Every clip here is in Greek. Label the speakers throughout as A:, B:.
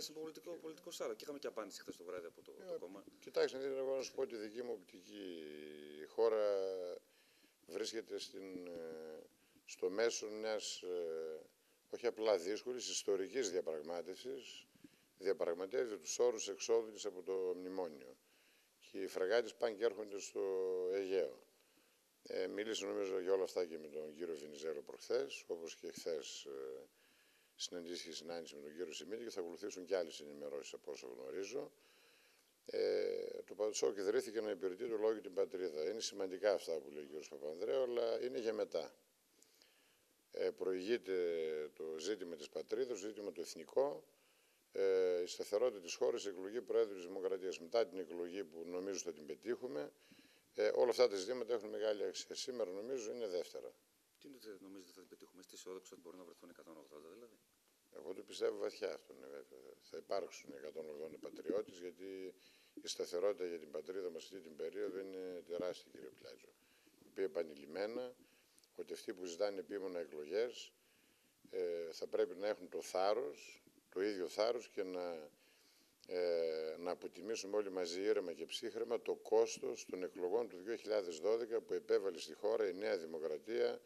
A: προκάλεσε πολιτικό, πολιτικό σάρα. Και είχαμε και απάντηση χθες το βράδυ από το, το κόμμα.
B: Κοιτάξτε, να εγώ να σου πω τη δική μου οπτική. Η χώρα βρίσκεται στην, ε, στο μέσο μιας ε, όχι απλά δύσκολης, ιστορικής διαπραγμάτευσης. Διαπραγματεύεται τους όρους εξόδου της από το μνημόνιο. Και οι φραγάτες πάνε και έρχονται στο Αιγαίο. Ε, μίλησε νομίζω για όλα αυτά και με τον κύριο Βινιζέρο προχθές, όπως και χθες ε, συναντήσεις και συνάντηση με τον κύριο Σιμίτη και θα ακολουθήσουν και άλλες ενημερώσεις από όσο γνωρίζω. Ε, το Παδοσόκ ιδρύθηκε να υπηρετεί το λόγο την πατρίδα. Είναι σημαντικά αυτά που λέει ο κ. Παπανδρέου, αλλά είναι για μετά. Ε, προηγείται το ζήτημα της πατρίδας, το ζήτημα το εθνικό, ε, η σταθερότητα της χώρας, η εκλογή Προέδρου της Δημοκρατίας μετά την εκλογή που νομίζω θα την πετύχουμε. Ε, όλα αυτά τα ζητήματα έχουν μεγάλη αξία. Σήμερα νομίζω είναι δεύτερα.
A: Τι νομίζετε θα την πετύχουμε, είστε αισιόδοξο ότι μπορεί να βρεθούν 180 δηλαδή;
B: Εγώ το πιστεύω βαθιά αυτό. Ναι, θα υπάρξουν 180 πατριώτες γιατί η σταθερότητα για την πατρίδα μας αυτή την περίοδο είναι τεράστια, κύριε Πλάτζο. Είπε επανειλημμένα ότι αυτοί που ζητάνε επίμονα εκλογές ε, θα πρέπει να έχουν το θάρρος, το ίδιο θάρρος και να, ε, να αποτιμήσουμε όλοι μαζί ήρεμα και ψύχρεμα το κόστος των εκλογών του 2012 που επέβαλε στη χώρα η Νέα Δημοκρατία,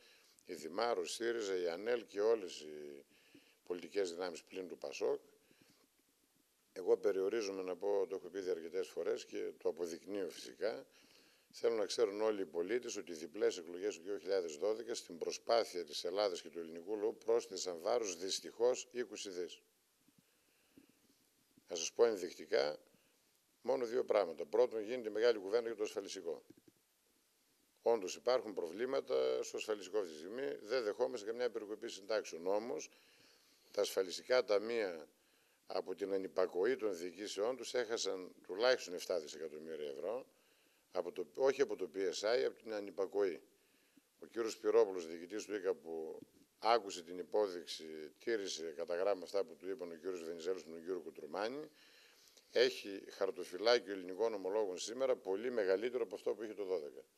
B: η Δημάρο, η ΣΥΡΙΖΑ, η ΑΝΕΛ και όλες οι πολιτικές δυνάμεις πλην του ΠΑΣΟΚ. Εγώ περιορίζομαι να πω, το έχω πει αρκετέ φορές και το αποδεικνύω φυσικά, Θέλω να ξέρουν όλοι οι πολίτες ότι οι διπλές εκλογές του 2012 στην προσπάθεια της Ελλάδας και του ελληνικού λαού πρόσθεσαν βάρος δυστυχώς 20 δις. Θα σας πω ενδεικτικά μόνο δύο πράγματα. Πρώτον, γίνεται μεγάλη κουβέντα για το ασφαλιστικό. Όντως υπάρχουν προβλήματα στο ασφαλιστικό αυτή τη στιγμή. Δεν δεχόμαστε καμιά περικοπή συντάξεων. Όμως, τα ασφαλιστικά ταμεία από την ανυπακοή των διοικήσεών τους έχασαν τουλάχιστον 7 δισεκατομμύρια ευρώ, από το, όχι από το PSI, από την ανυπακοή. Ο κύριος Σπυρόπουλο, διοικητής του ΙΚΑ, που άκουσε την υπόδειξη, τήρησε κατά γράμμα αυτά που του είπαν ο κύριος Βενιζέλος με τον κύριο Κουτρουμάνη, έχει χαρτοφυλάκιο ελληνικών ομολόγων σήμερα πολύ μεγαλύτερο από αυτό που είχε το 12.